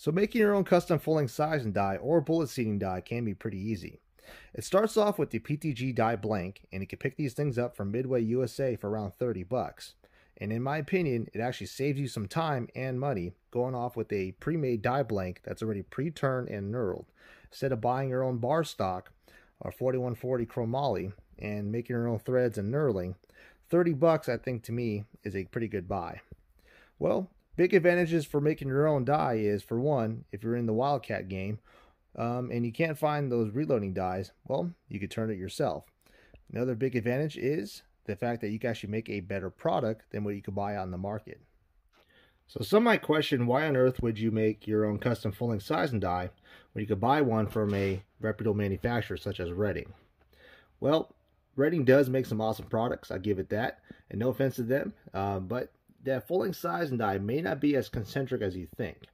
So making your own custom full sizing die or bullet seating die can be pretty easy. It starts off with the PTG die blank, and you can pick these things up from Midway USA for around 30 bucks. And in my opinion, it actually saves you some time and money going off with a pre-made die blank that's already pre-turned and knurled. Instead of buying your own bar stock or 4140 chromoly and making your own threads and knurling, 30 bucks I think to me is a pretty good buy. Well, Big advantages for making your own die is, for one, if you're in the Wildcat game um, and you can't find those reloading dies, well, you could turn it yourself. Another big advantage is the fact that you can actually make a better product than what you could buy on the market. So some might question why on earth would you make your own custom full-length and die when you could buy one from a reputable manufacturer such as Redding. Well, Redding does make some awesome products, I give it that, and no offense to them, uh, but that full-length sizing die may not be as concentric as you think.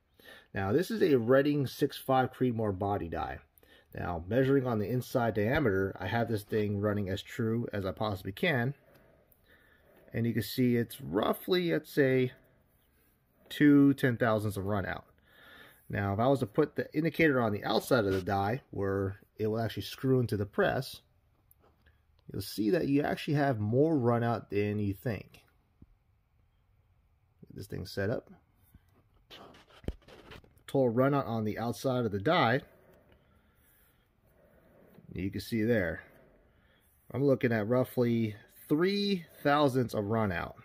Now, this is a Redding 6.5 Creedmoor body die. Now, measuring on the inside diameter, I have this thing running as true as I possibly can. And you can see it's roughly, let's say, two ten thousandths of run out. Now, if I was to put the indicator on the outside of the die, where it will actually screw into the press, you'll see that you actually have more run out than you think this thing set up. Total run out on the outside of the die. You can see there. I'm looking at roughly three thousandths of run out.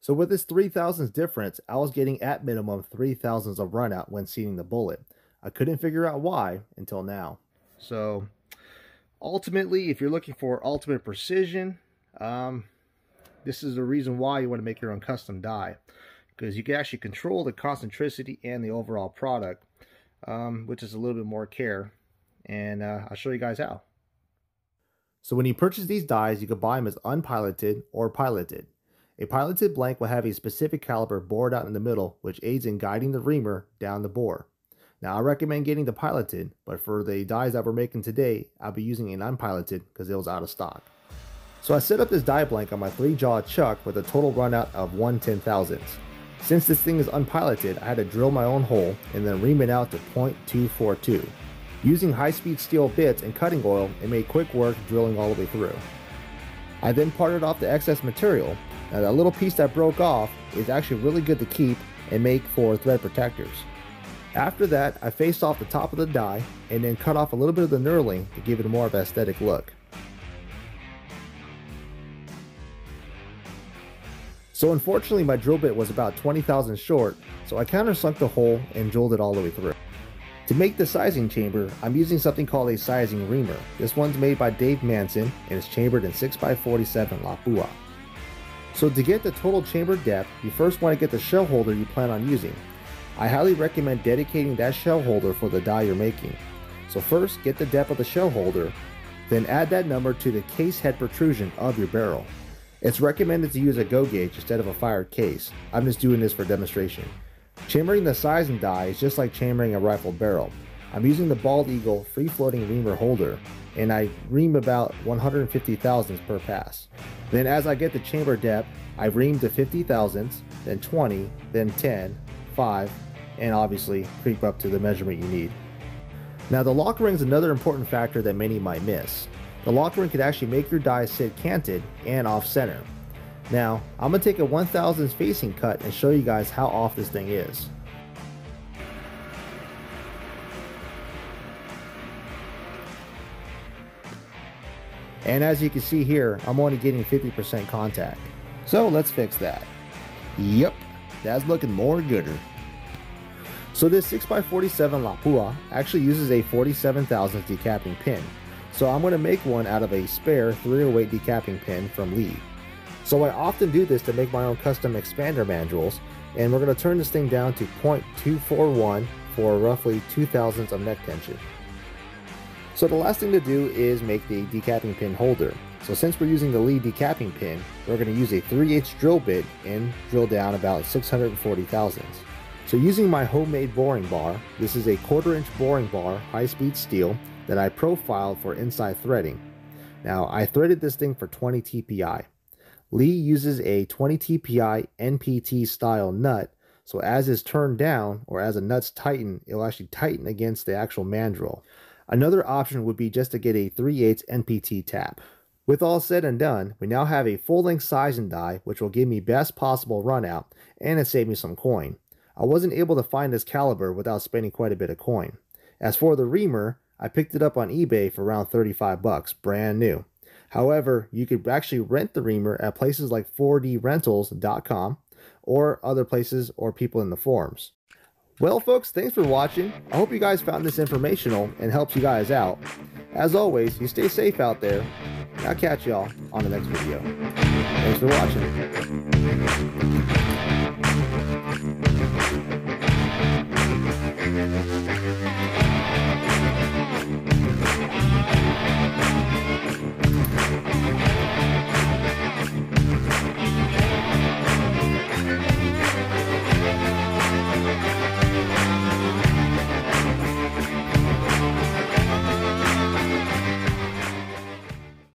So with this three thousandths difference, I was getting at minimum three thousandths of run out when seating the bullet. I couldn't figure out why until now. So ultimately, if you're looking for ultimate precision, um, this is the reason why you want to make your own custom die because you can actually control the concentricity and the overall product, um, which is a little bit more care. And uh, I'll show you guys how. So when you purchase these dies, you can buy them as unpiloted or piloted. A piloted blank will have a specific caliber bored out in the middle, which aids in guiding the reamer down the bore. Now I recommend getting the piloted, but for the dies that we're making today, I'll be using an unpiloted because it was out of stock. So I set up this die blank on my 3-jaw chuck with a total run out of 1 10 thousandths. Since this thing is unpiloted, I had to drill my own hole and then ream it out to .242. Using high-speed steel bits and cutting oil, it made quick work drilling all the way through. I then parted off the excess material. Now that little piece that broke off is actually really good to keep and make for thread protectors. After that, I faced off the top of the die and then cut off a little bit of the knurling to give it a more of an aesthetic look. So unfortunately my drill bit was about 20 thousand short, so I countersunk the hole and drilled it all the way through. To make the sizing chamber, I'm using something called a sizing reamer. This one's made by Dave Manson and is chambered in 6x47 Lapua. So to get the total chamber depth, you first want to get the shell holder you plan on using. I highly recommend dedicating that shell holder for the die you're making. So first, get the depth of the shell holder, then add that number to the case head protrusion of your barrel. It's recommended to use a go gauge instead of a fired case. I'm just doing this for demonstration. Chambering the sizing die is just like chambering a rifle barrel. I'm using the Bald Eagle free floating reamer holder and I ream about 150 thousandths per pass. Then as I get the chamber depth, I ream to 50 thousandths, then 20, then 10, 5, and obviously creep up to the measurement you need. Now the lock ring is another important factor that many might miss. The lock ring could actually make your die sit canted and off center. Now, I'm going to take a 1000 facing cut and show you guys how off this thing is. And as you can see here, I'm only getting 50% contact. So let's fix that. Yep, that's looking more gooder. So this 6x47 Lapua actually uses a 47 thousandths decapping pin. So I'm going to make one out of a spare 308 decapping pin from Lee. So I often do this to make my own custom expander mandrels, and we're going to turn this thing down to 0.241 for roughly 2 thousandths of neck tension. So the last thing to do is make the decapping pin holder. So since we're using the Lee decapping pin, we're going to use a 3 8 drill bit and drill down about 640 thousandths. So using my homemade boring bar, this is a quarter inch boring bar, high speed steel, that I profiled for inside threading. Now, I threaded this thing for 20 TPI. Lee uses a 20 TPI NPT style nut, So as it's turned down or as the nuts tighten, it'll actually tighten against the actual mandrel. Another option would be just to get a 3 8 NPT tap. With all said and done, we now have a full-length sizing die which will give me best possible run out and it saved me some coin. I wasn't able to find this caliber without spending quite a bit of coin. As for the reamer, I picked it up on eBay for around 35 bucks, brand new. However, you could actually rent the reamer at places like 4drentals.com or other places or people in the forums. Well, folks, thanks for watching. I hope you guys found this informational and helps you guys out. As always, you stay safe out there. I'll catch y'all on the next video. Thanks for watching.